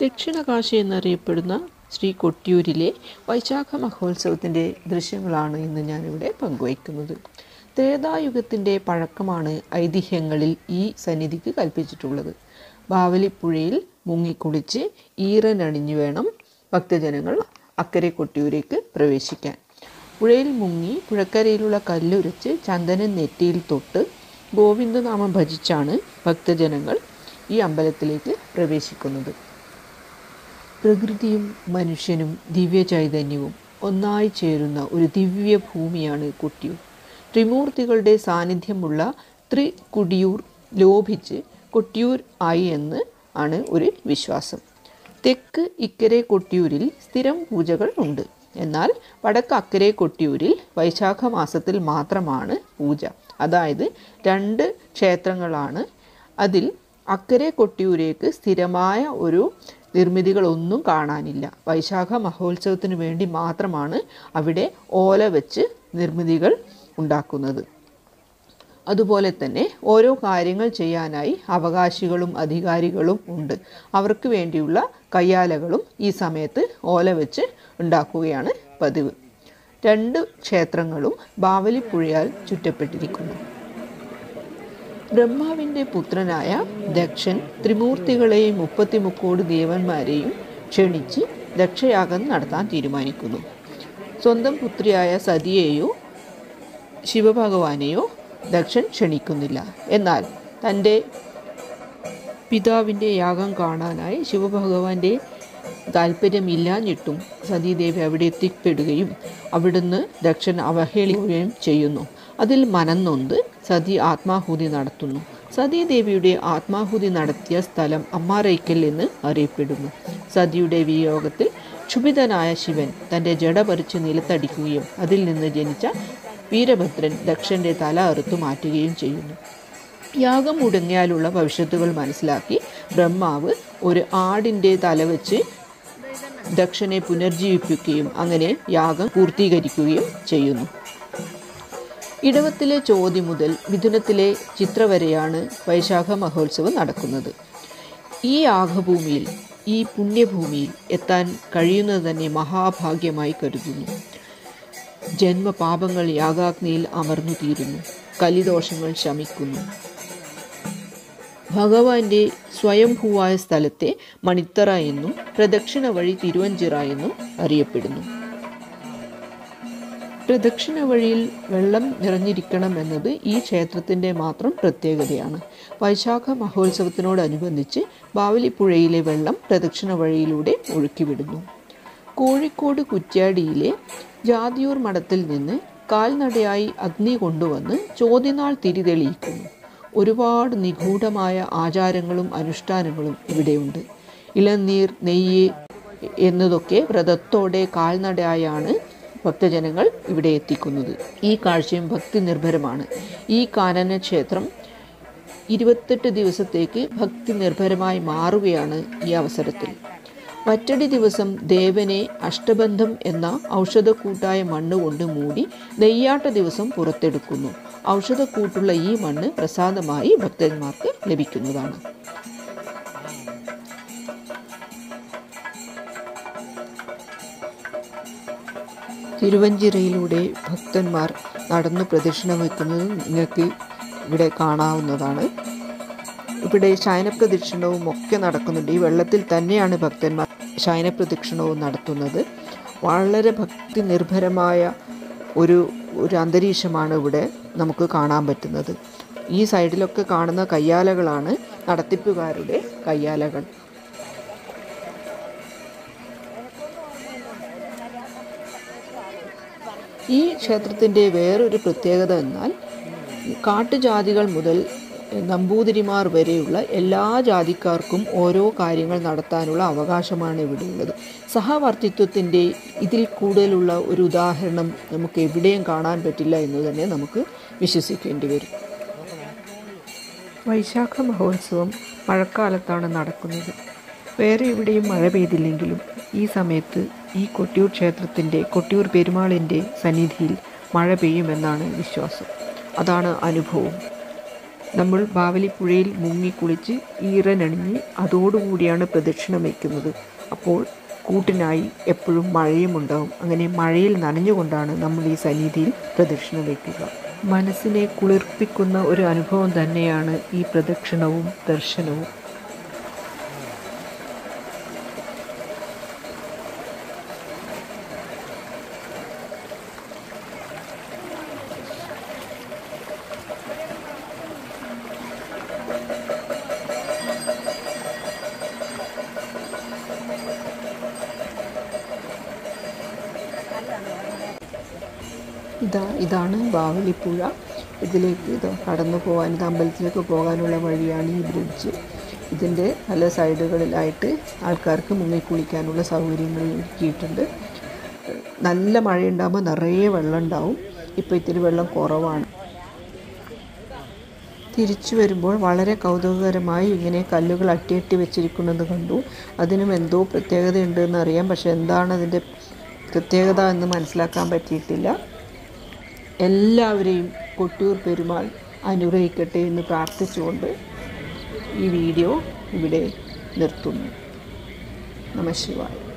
ദക്ഷിണകാശി എന്നറിയപ്പെടുന്ന ശ്രീ കൊട്ടിയൂരിലെ വൈശാഖ മഹോത്സവത്തിന്റെ ദൃശ്യങ്ങളാണ് ഇന്ന് ഞാനിവിടെ പങ്കുവയ്ക്കുന്നത്. ത്രേതായുഗത്തിന്റെ പഴക്കമാണ് ഐതിഹ്യങ്ങളിൽ ഈ സന്നിധിക്ക് കൽപ്പിച്ചിട്ടുള്ളത്. ബാവലിപ്പുഴയിൽ മുങ്ങിക്കുളിച്ച് ഈറനണിഞ്ഞു വേണം ഭക്തജനങ്ങൾ അക്കരെ കൊട്ടിയൂരേക്ക് പ്രവേശിക്കാൻ. പുഴയിൽ മുങ്ങി പുഴക്കരയിലുള്ള കല്ലുരച്ച് ചന്ദനൻ നെറ്റിയിൽ തൊട്ട് ഗോവിന്ദനാമം ഭജിച്ചാണ് ഭക്തജനങ്ങൾ ഈ അമ്പലത്തിലേക്ക് പ്രവേശിക്കുന്നത്. പ്രകൃതിയും മനുഷ്യനും ദിവ്യ ചൈതന്യവും ഒന്നായി ചേരുന്ന ഒരു ദിവ്യ ഭൂമിയാണ് കൊട്ടിയൂർ. ത്രിമൂർത്തികളുടെ സാന്നിധ്യമുള്ള ത്രികുടിയൂർ ലോഭിച്ച് കൊട്ടിയൂർ ആയി എന്ന് ആണ് ഒരു വിശ്വാസം. തെക്ക് ഇക്കരെ കൊട്ടിയൂരിൽ സ്ഥിരം പൂജകൾ ഉണ്ട്. എന്നാൽ വടക്ക് അക്കരെ കൊട്ടിയൂരിൽ വൈശാഖ മാസത്തിൽ മാത്രമാണ് പൂജ. അതായത് രണ്ട് ക്ഷേത്രങ്ങളാണ്. അതിൽ അക്കരെ കൊട്ടിയൂരേക്ക് സ്ഥിരമായ ഒരു നിർമ്മിതികളൊന്നും കാണാനില്ല. വൈശാഖ മഹോത്സവത്തിന് വേണ്ടി മാത്രമാണ് അവിടെ ഓല വെച്ച് നിർമ്മിതികൾ ഉണ്ടാക്കുന്നത്. അതുപോലെ തന്നെ ഓരോ കാര്യങ്ങൾ ചെയ്യാനായി അവകാശികളും അധികാരികളും ഉണ്ട്. അവർക്ക് വേണ്ടിയുള്ള കയ്യാലകളും ഈ സമയത്ത് ഓല വെച്ച് ഉണ്ടാക്കുകയാണ് പതിവ്. രണ്ട് ക്ഷേത്രങ്ങളും ബാവലിപ്പുഴയാൽ ചുറ്റപ്പെട്ടിരിക്കുന്നു. ബ്രഹ്മാവിന്റെ പുത്രനായ ദക്ഷൻ ത്രിമൂർത്തികളെയും മുപ്പത്തിമുക്കോട് ദേവന്മാരെയും ക്ഷണിച്ച് ദക്ഷയാഗം നടത്താൻ തീരുമാനിക്കുന്നു. സ്വന്തം പുത്രിയായ സതിയെയോ ശിവഭഗവാനെയോ ദക്ഷൻ ക്ഷണിക്കുന്നില്ല. എന്നാൽ തന്റെ പിതാവിന്റെ യാഗം കാണാനായി ശിവഭഗവാന്റെ താല്പര്യമില്ലാഞ്ഞിട്ടും സതീദേവി അവിടെ എത്തിപ്പെടുകയും അവിടുന്ന് ദക്ഷൻ അവഹേളിക്കുകയും ചെയ്യുന്നു. അതിൽ മനന്നൊന്ത് സതി ആത്മാഹുതി നടത്തുന്നു. സതീദേവിയുടെ ആത്മാഹുതി നടത്തിയ സ്ഥലം അമ്മാറയ്ക്കൽ എന്ന് അറിയപ്പെടുന്നു. സതിയുടെ വിയോഗത്തിൽ ക്ഷുഭിതനായ ശിവൻ തന്റെ ജട പറിച്ച് നിലത്തടിക്കുകയും അതിൽ നിന്ന് ജനിച്ച വീരഭദ്രൻ ദക്ഷന്റെ തല അറുത്തു മാറ്റുകയും ചെയ്യുന്നു. യാഗം മുടങ്ങിയാലുള്ള ഭവിഷ്യത്തുകൾ മനസ്സിലാക്കി ബ്രഹ്മാവ് ഒരു ആടിന്റെ തല വെച്ച് ദക്ഷനെ പുനർജീവിപ്പിക്കുകയും അങ്ങനെ യാഗം പൂർത്തീകരിക്കുകയും ചെയ്യുന്നു. ഇടവത്തിലെ ചോതി മുതൽ മിഥുനത്തിലെ ചിത്ര വരെയാണ് വൈശാഖ മഹോത്സവം നടക്കുന്നത്. ഈ ആഘഭൂമിയിൽ ഈ പുണ്യഭൂമിയിൽ എത്താൻ കഴിയുന്നത് തന്നെ മഹാഭാഗ്യമായി കരുതുന്നു. ജന്മപാപങ്ങൾ യാഗാഗ്നിയിൽ അമർന്നു തീരുന്നു. കലിദോഷങ്ങൾ ശമിക്കുന്നു. ഭഗവാന്റെ സ്വയംഭൂവായ സ്ഥലത്തെ മണിത്തറ എന്നും പ്രദക്ഷിണ വഴി തിരുവഞ്ചിറ എന്നും അറിയപ്പെടുന്നു. പ്രദക്ഷിണ വഴിയിൽ വെള്ളം നിറഞ്ഞിരിക്കണം എന്നത് ഈ ക്ഷേത്രത്തിന്റെ മാത്രം പ്രത്യേകതയാണ്. വൈശാഖ മഹോത്സവത്തിനോടനുബന്ധിച്ച് ബാവലിപ്പുഴയിലെ വെള്ളം പ്രദക്ഷിണ വഴിയിലൂടെ ഒഴുക്കിവിടുന്നു. കോഴിക്കോട് കുറ്റ്യാടിയിലെ ജാതിയൂർ മഠത്തിൽ നിന്ന് കാൽനടയായി അഗ്നി കൊണ്ടുവന്ന് ചോദ്യനാൾ തിരിതെളിയിക്കുന്നു ഒരുപാട് നിഗൂഢമായ ആചാരങ്ങളും അനുഷ്ഠാനങ്ങളും ഇവിടെയുണ്ട്. ഇളനീർ നെയ്യ് എന്നതൊക്കെ വ്രതത്തോടെ കാൽനടയായാണ് ഭക്തജനങ്ങൾ ഇവിടെ എത്തിക്കുന്നത്. ഈ കാഴ്ചയും ഭക്തി നിർഭരമാണ് ഈ കാനന ക്ഷേത്രം ഇരുപത്തെട്ട് ദിവസത്തേക്ക് ഭക്തി നിർഭരമായി മാറുകയാണ് ഈ അവസരത്തിൽ. മറ്റടി ദിവസം ദേവനെ അഷ്ടബന്ധം എന്ന ഔഷധക്കൂട്ടായ മണ്ണ് കൊണ്ട് മൂടി നെയ്യാട്ട ദിവസം പുറത്തെടുക്കുന്നു. ഔഷധക്കൂട്ടുള്ള ഈ മണ്ണ് പ്രസാദമായി ഭക്തന്മാർക്ക് ലഭിക്കുന്നതാണ്. തിരുവഞ്ചിറയിലൂടെ ഭക്തന്മാർ നടന്നു പ്രദക്ഷിണം വയ്ക്കുന്നത് നിങ്ങൾക്ക് ഇവിടെ കാണാവുന്നതാണ്. ഇവിടെ ശയനപ്രദക്ഷിണവും ഒക്കെ നടക്കുന്നുണ്ട്. ഈ വെള്ളത്തിൽ തന്നെയാണ് ഭക്തന്മാർ ശയനപ്രദക്ഷിണവും നടത്തുന്നത്. വളരെ ഭക്തി നിർഭരമായ ഒരു ഒരു അന്തരീക്ഷമാണ് ഇവിടെ നമുക്ക് കാണാൻ പറ്റുന്നത്. ഈ സൈഡിലൊക്കെ കാണുന്ന കയ്യാലകളാണ് നടത്തിപ്പുകാരുടെ കയ്യാലകൾ. ഈ ക്ഷേത്രത്തിന്റെ വേറൊരു പ്രത്യേകത എന്നാൽ കാട്ടുജാതികൾ മുതൽ നമ്പൂതിരിമാർ വരെയുള്ള എല്ലാ ജാതിക്കാർക്കും ഓരോ കാര്യങ്ങൾ നടത്താനുള്ള അവകാശമാണ് ഇവിടെയുള്ളത്. സഹവർത്തിത്വത്തിന്റെ ഇതിൽ കൂടുതലുള്ള ഒരു ഉദാഹരണം നമുക്ക് എവിടെയും കാണാൻ പറ്റില്ല എന്ന് തന്നെ നമുക്ക് വിശ്വസിക്കേണ്ടി വരും. വൈശാഖ മഹോത്സവം മഴക്കാലത്താണ് നടക്കുന്നത്. വേറെ എവിടെയും മഴ പെയ്തില്ലെങ്കിലും ഈ സമയത്ത് ഈ കൊട്ടിയൂർ ക്ഷേത്രത്തിന്റെ കൊട്ടിയൂർ പെരുമാളിന്റെ സന്നിധിയിൽ മഴ പെയ്യുമെന്നാണ് വിശ്വാസം. അതാണ് അനുഭവം. നമ്മൾ ബാവലിപ്പുഴയിൽ മുങ്ങിക്കുളിച്ച് ഈറനണിഞ്ഞ് അതോടുകൂടിയാണ് പ്രദക്ഷിണം വയ്ക്കുന്നത്. അപ്പോൾ കൂട്ടിനായി എപ്പോഴും മഴയും ഉണ്ടാവും അങ്ങനെ മഴയിൽ നനഞ്ഞുകൊണ്ടാണ് നമ്മൾ ഈ സന്നിധിയിൽ പ്രദക്ഷിണം വയ്ക്കുക. മനസ്സിനെ കുളിർപ്പിക്കുന്ന ഒരു അനുഭവം തന്നെയാണ് ഈ പ്രദക്ഷിണവും ദർശനവും. ഇതാ ഇതാണ് ബാവലിപ്പുഴ. ഇതിലേക്ക് ഇത് കടന്നു പോകാൻ ഇത് അമ്പലത്തിലേക്ക് പോകാനുള്ള വഴിയാണ് ഈ ബ്രിഡ്ജ് ഇതിന്റെ പല സൈഡുകളിലായിട്ട് ആൾക്കാർക്ക് മുങ്ങി കുളിക്കാനുള്ള സൗകര്യങ്ങൾ ഒരുക്കിയിട്ടുണ്ട്. നല്ല മഴയുണ്ടാകുമ്പോൾ നിറയെ വെള്ളം ഉണ്ടാവും ഇപ്പോൾ ഇത്തിരി വെള്ളം കുറവാണ്. തിരിച്ചു വരുമ്പോൾ വളരെ കൗതുകകരമായി ഇങ്ങനെ കല്ലുകൾ അട്ടിയട്ടി വെച്ചിരിക്കുന്നത് കണ്ടു. അതിനും എന്തോ പ്രത്യേകതയുണ്ടെന്ന് അറിയാം. പക്ഷേ എന്താണ് അതിന്റെ പ്രത്യേകത എന്ന് മനസ്സിലാക്കാൻ പറ്റിയിട്ടില്ല. എല്ലാവരെയും കൊട്ടിയൂർ പെരുമാൾ അനുഗ്രഹിക്കട്ടെ എന്ന് പ്രാർത്ഥിച്ചുകൊണ്ട് ഈ വീഡിയോ ഇവിടെ നിർത്തുന്നു. നമശിവായ